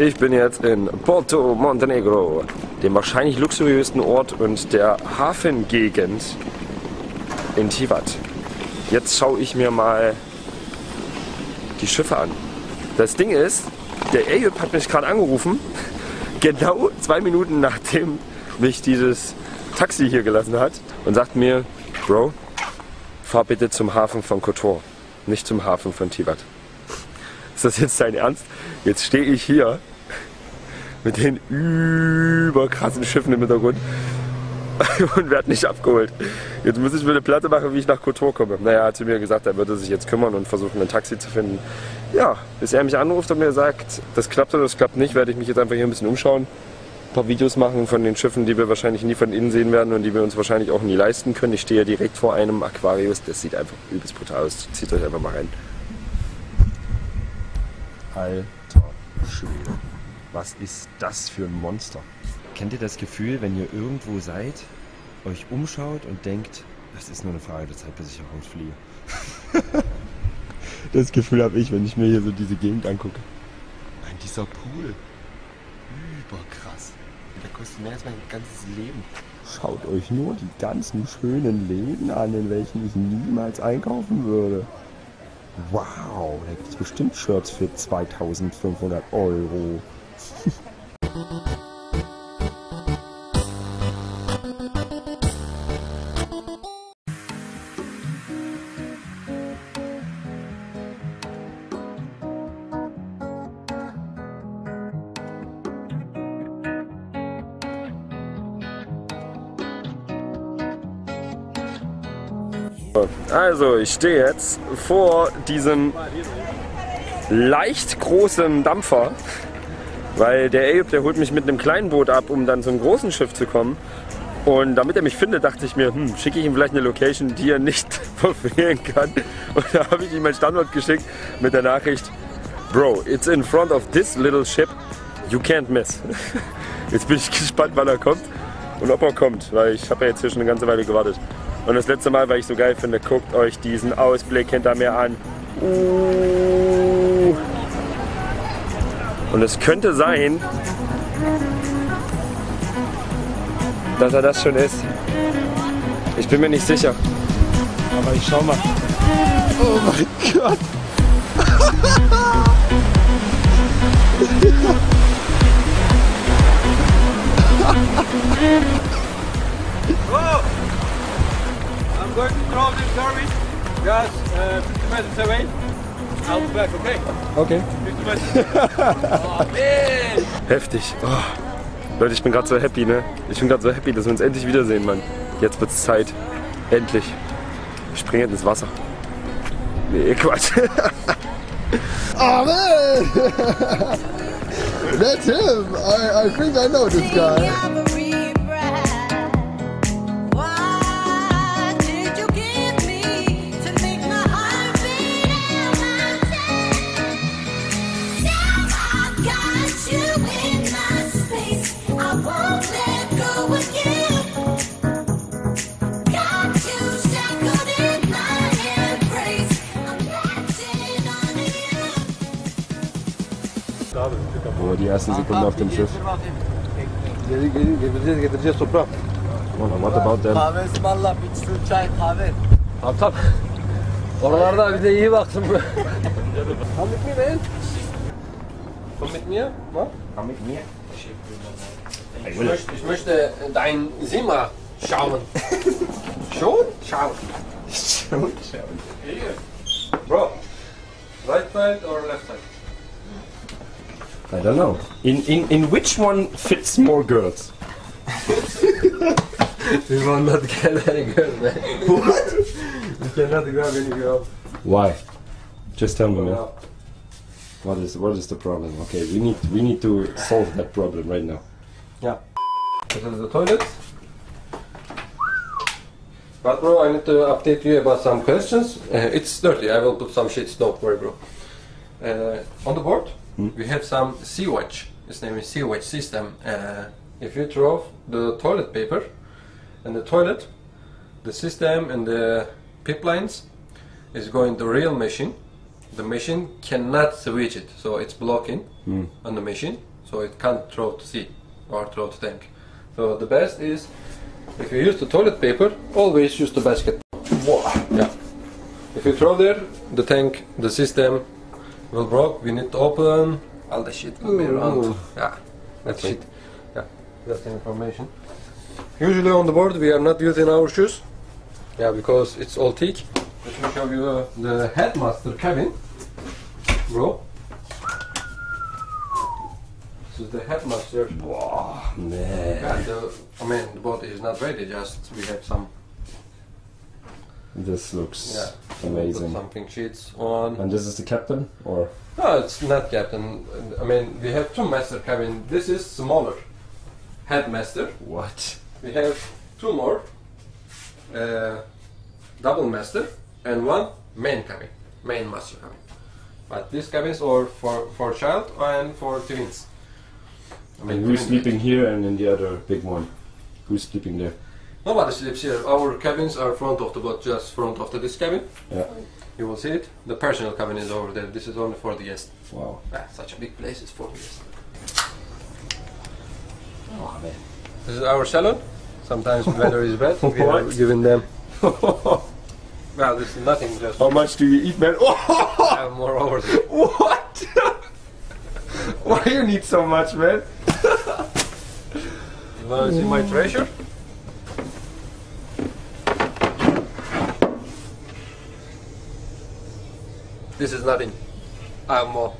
Ich bin jetzt in Porto Montenegro, dem wahrscheinlich luxuriösten Ort und der Hafengegend in Tivat. Jetzt schaue ich mir mal die Schiffe an. Das Ding ist, der Ayub hat mich gerade angerufen, genau zwei Minuten nachdem mich dieses Taxi hier gelassen hat und sagt mir, Bro, fahr bitte zum Hafen von Kotor, nicht zum Hafen von Tivat. Ist das jetzt dein Ernst? Jetzt stehe ich hier mit den überkrassen Schiffen im Hintergrund und werde nicht abgeholt. Jetzt muss ich mir eine Platte machen, wie ich nach Kotor komme. Naja, hat zu mir gesagt, er würde sich jetzt kümmern und versuchen, ein Taxi zu finden. Ja, bis er mich anruft und mir sagt, das klappt oder das klappt nicht, werde ich mich jetzt einfach hier ein bisschen umschauen. Ein paar Videos machen von den Schiffen, die wir wahrscheinlich nie von innen sehen werden und die wir uns wahrscheinlich auch nie leisten können. Ich stehe ja direkt vor einem Aquarius, das sieht einfach übelst brutal aus. Zieht euch einfach mal rein. Alter Schwede. Was ist das für ein Monster? Kennt ihr das Gefühl, wenn ihr irgendwo seid, euch umschaut und denkt, das ist nur eine Frage der Zeit, bis ich hier rausfliege? das Gefühl habe ich, wenn ich mir hier so diese Gegend angucke. Nein, dieser Pool. Überkrass. Der kostet mehr als mein ganzes Leben. Schaut euch nur die ganzen schönen Läden an, in welchen ich niemals einkaufen würde. Wow, da gibt es bestimmt Shirts für 2500 Euro. Also, ich stehe jetzt vor diesem leicht großen Dampfer, weil der Ayub, der holt mich mit einem kleinen Boot ab, um dann zum großen Schiff zu kommen. Und damit er mich findet, dachte ich mir, hm, schicke ich ihm vielleicht eine Location, die er nicht verfehlen kann. Und da habe ich ihm mein Standort geschickt mit der Nachricht, Bro, it's in front of this little ship, you can't miss. Jetzt bin ich gespannt, wann er kommt und ob er kommt, weil ich habe ja jetzt hier schon eine ganze Weile gewartet. Und das letzte Mal, weil ich so geil finde, guckt euch diesen Ausblick hinter mir an. Uh. Und es könnte sein, dass er das schon ist. Ich bin mir nicht sicher. Aber ich schau mal. Oh mein Gott. Oh! I'm going to throw this garbage just uh, 50 meters away. I'll be back, okay? Okay. 50 meters. oh, man! Heftig. Oh. Leute, ich bin gerade so happy, ne? Ich bin gerade so happy, dass wir uns endlich wiedersehen, Mann. Jetzt wird's Zeit. Endlich. Ich springe jetzt ins Wasser. Nee, Quatsch. Oh man! That's him! I, I think I know this guy. Oh, die ersten Sekunden auf dem Schiff. Getireceğiz toprağım. Oh, what about them? Kahve ısmarla, bir su, çay, kahve. Tamam tamam. Oralarda bir de iyi baksın. Komm mit mir, man. Komm mit mir. Was? Komm mit mir. Ich möchte, ich möchte dein Zimmer schauen. Schon? Schauen. Schon, Hier. Bro. Right side or left side? I don't know. In, in, in which one fits more girls? We will not get any girl, man. What? We cannot grab any girl. Why? Just tell me, man. What is what is the problem? Okay, we need we need to solve that problem right now. Yeah. This is the toilet. But bro, I need to update you about some questions. Uh, it's dirty. I will put some shit. Don't worry, bro. Uh, on the board, we have some sewage. Its name is sewage system. Uh, if you throw off the toilet paper and the toilet, the system and the pipelines is going to real machine the machine cannot switch it, so it's blocking on the machine, so it can't throw to sea or throw to tank. So the best is if you use the toilet paper, always use the basket. Yeah. If you throw there, the tank, the system will broke. We need to open. All the shit will be around. Yeah, that's Okay. it. Yeah, that's information. Usually on the board we are not using our shoes. Yeah, because it's all teak. Let me show you uh, the headmaster cabin, bro. This is the headmaster. Wow, nee. Yeah, the, I mean the boat is not ready. Just we have some This looks yeah Put amazing. some pink sheets on. And this is the captain, or No, it's not captain. I mean, we have two master cabin. This is smaller. Headmaster. what? We have two more. Uh, double master and one main cabin, main master cabin. But these cabins are for for child and for twins. I And who's sleeping here and in the other big one? Who's sleeping there? Nobody sleeps here. Our cabins are front of the boat, just front of the, this cabin. Yeah. You will see it. The personal cabin is over there. This is only for the guests. Wow. Ah, such a big place is for the guests. Oh man. This is our salon. Sometimes weather is bad. We are giving them. Well, this is nothing. Just How much do you eat, man? Have more over there. what? Why you need so much, man? You want to see my treasure? This is nothing. I have more.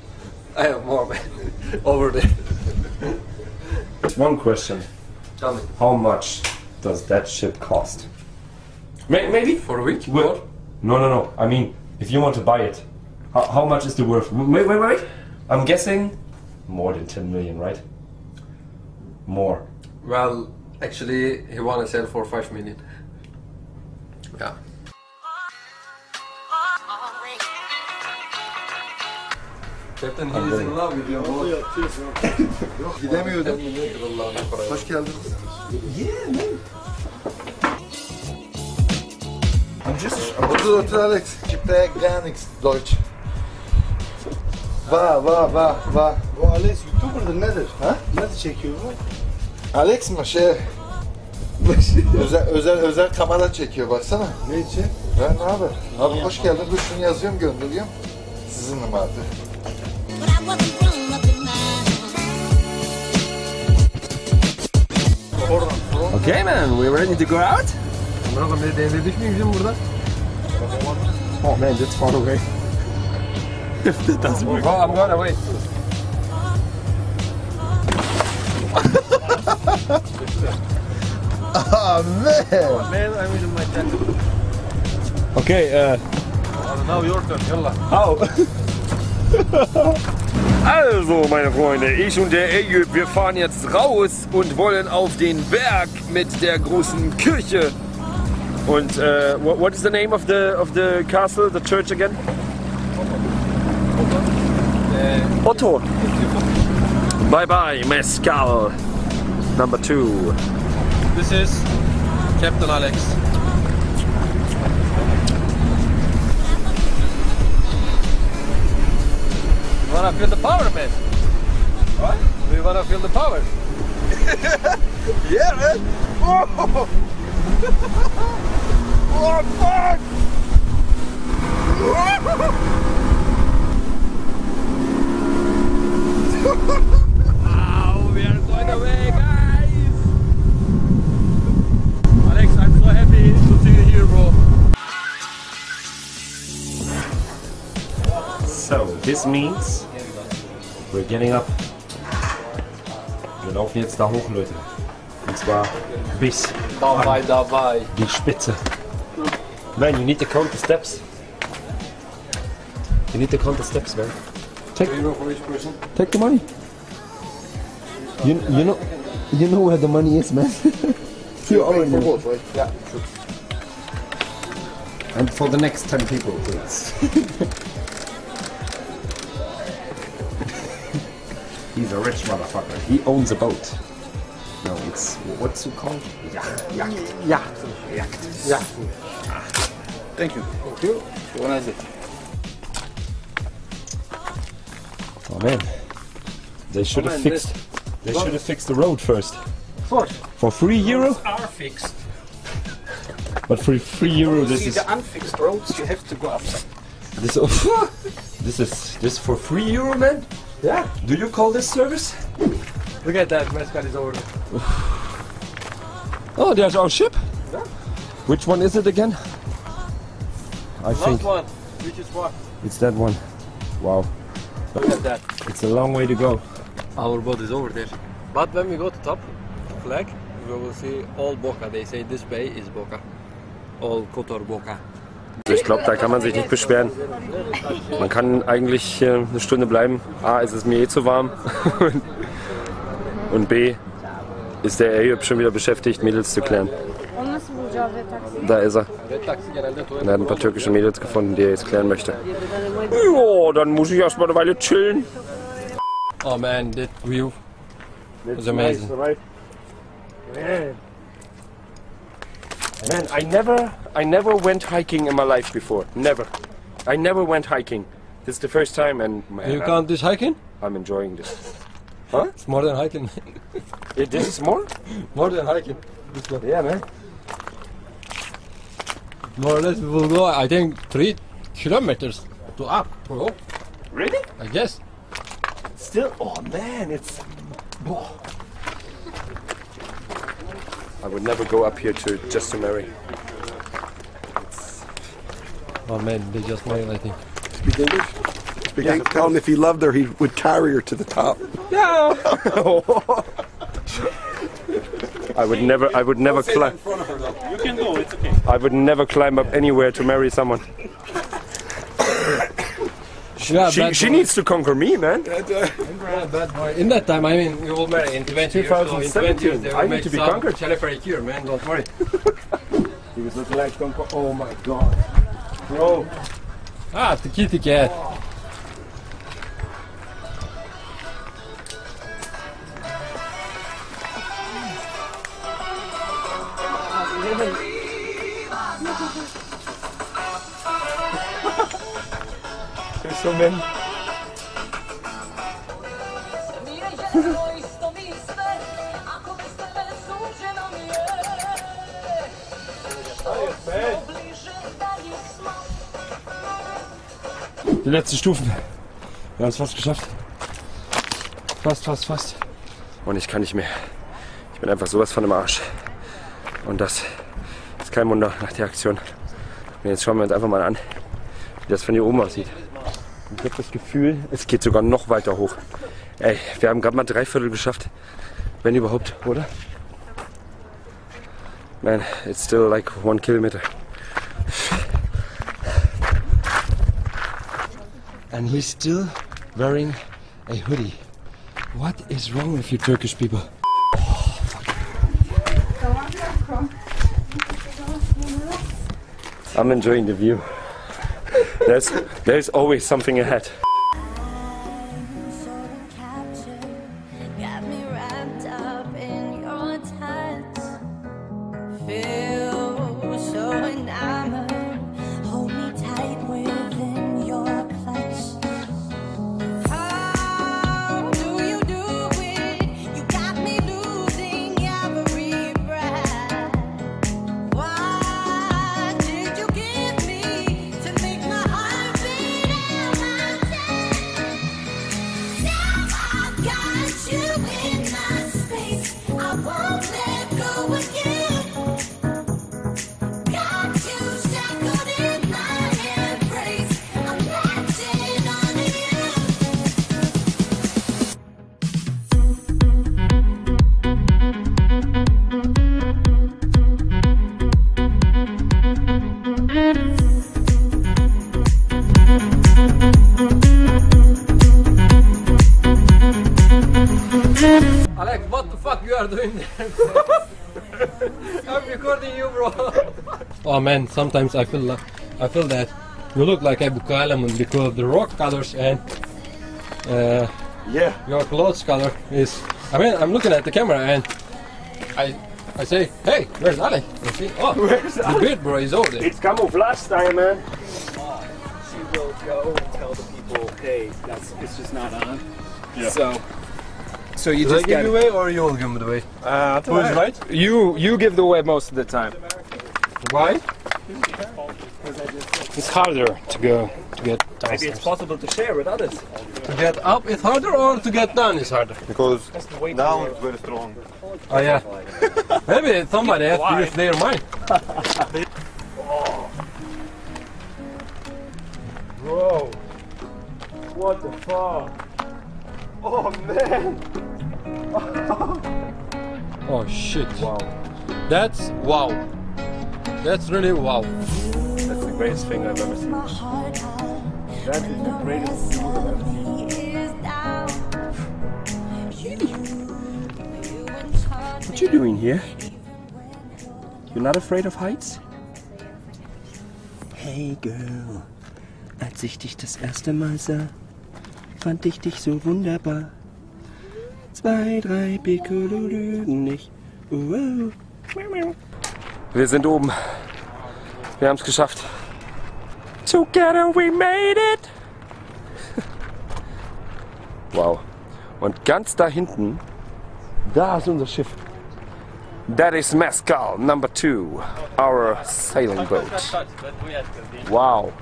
I have more, man. over there. One question. Tell me. How much does that ship cost? Maybe? For a week? Wait. No, no, no. I mean, if you want to buy it, how, how much is the worth? Wait, wait, wait. I'm guessing more than 10 million, right? More. Well, actually, he want to sell for 5 million. Yeah. Captain, he is in love with your boat. Gidemiyordum. Allah'ın parayı. Hoş geldin. I'm just. Otur otur Alex. Gar nichts Deutsch. Va va va va. Bu Alex YouTuber'dır nedir? Ha? Nasıl çekiyor bu? Alex mi şey? özel, özel özel kamera çekiyor baksana. Ne için? Ben ne haber? Abi hoş geldin. Dur şunu yazıyorum gönderiyorum. Sizin numaradı. Okay, man, we're ready to go out? Bırakın ne devledik mi bizim burada? Oh, man, that's far away. that doesn't work. Oh, I'm gonna wait. Ah man. Man, I'm my jacket. Okay, uh, Now your turn, yalla. Au. Also, meine Freunde, ich und der Eyüp, wir fahren jetzt raus und wollen auf den Berg mit der großen Kirche. Und uh, what, what is the name of the of the castle, the church again? Otto. Bye bye, Mescal. Number two. This is Captain Alex. Wanna feel the power, man? What? Do you wanna feel the power? Yeah man. Oh. oh fuck. Oh, we are going away, guys! Alex, I'm so happy to see you here, bro. So, this means we're getting up. Wir laufen jetzt da hoch, Leute. Und zwar bis Dabei, dabei. die Spitze. Man, you need to count the steps. You need to count the steps, man. Person? Take the money. You, you know you know where the money is, man. know. Both, right? Yeah. And for the next 10 people, please. He's a rich motherfucker. He owns a boat. No, it's what's it called? Yacht. Yacht. Yacht. Thank you. Thank you. Have a nice day. Oh man. They should have oh, man, fixed. They should have fixed the road first. Of course. For three euro? Are fixed. But for three euro, this See is the unfixed roads, you have to go up. this. this is this for three euro, man. Yeah. Do you call this service? Look at that, mascot is over. Oh, there's our ship. Yeah. Which one is it again? I think Last one, which is what? it's that one. Wow, Look at that. it's a long way to go. Our boat is over there. But when we go to top flag, we will see all Boca. They say this bay is Boca. All Kotor Boca. Also ich glaube, da kann man sich nicht beschweren. Man kann eigentlich eine Stunde bleiben. A, ist es mir eh zu warm. Und B, ist der Eyüp schon wieder beschäftigt, Mädels zu klären. Da ist er. Und er hat ein paar türkische Mädels gefunden, die er jetzt klären möchte. Ja, dann muss ich erstmal eine Weile chillen. Oh man, that view was amazing. Man, I never, I never went hiking in my life before. Never. I never went hiking. This is the first time, and man, You count this hiking? I'm enjoying this. Huh? It's more than hiking. Eh, This is more? more than hiking. This one. Yeah, man. More or less we will go, I think, three kilometers to up. Bro. Really? I guess. Still? Oh man, it's. Oh. I would never go up here to just to marry. Oh man, they just smile, I think. Speak English? Speak English. Tell him if he loved her, he would carry her to the top. No! I would never, I would never climb. You can go, it's okay. I would never climb up anywhere to marry someone. Yeah, She, she needs to conquer me, man. Uh, Yeah, bad boy. In that time, I mean, you will marry in 20 years. So in 20 years, I need to be conquered. here, man. Don't worry. He was looking like conquer. Oh my god, bro. Ah, the kitty cat. There's so many. Die letzten Stufen. Wir haben es fast geschafft. Fast, fast, fast. Und ich kann nicht mehr. Ich bin einfach sowas von im Arsch. Und das ist kein Wunder nach der Aktion. Und jetzt schauen wir uns einfach mal an, wie das von hier oben aussieht. Ich habe das Gefühl, es geht sogar noch weiter hoch. Ey, wir haben gerade mal drei Viertel geschafft. Wenn überhaupt, oder? Man, it's still like one kilometer. And he's still wearing a hoodie. What is wrong with you Turkish people? I'm enjoying the view. There's, there's always something ahead. Oh man, sometimes I feel like, I feel that you look like Abu Kalaman because of the rock colors and uh, Yeah. your clothes color is. I mean, I'm looking at the camera and I I say, hey, where's Ali? I see, oh, Where's the beard, bro, is over there. It's camouflage style, man. She will go and tell the people Okay, that's it's just not on. So, so you Should I just give get you away or you will give me the way? Uh, Who is right? You you give the way most of the time. Why? It's harder to go to get Maybe it's possible to share with others. To get up is harder or to get down is harder? Because down is very strong. Oh yeah. Maybe somebody has to use their mind. Whoa! What the fuck? Oh man! Oh shit. Wow. That's wow. That's really wow. That's the greatest thing I've ever seen. That is the greatest view I've ever seen. What you doing here? You're not afraid of heights? Hey Girl, als ich dich das erste Mal sah, fand ich dich so wunderbar. Zwei, drei Piccolo lügen nicht. Wow. Wir sind oben. Wir haben es geschafft. Together we made it! wow. Und ganz da hinten, da ist unser Schiff. That is Mescal number two, our sailing boat. Wow.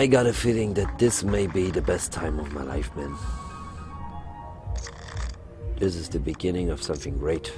I got a feeling that this may be the best time of my life, man. This is the beginning of something great.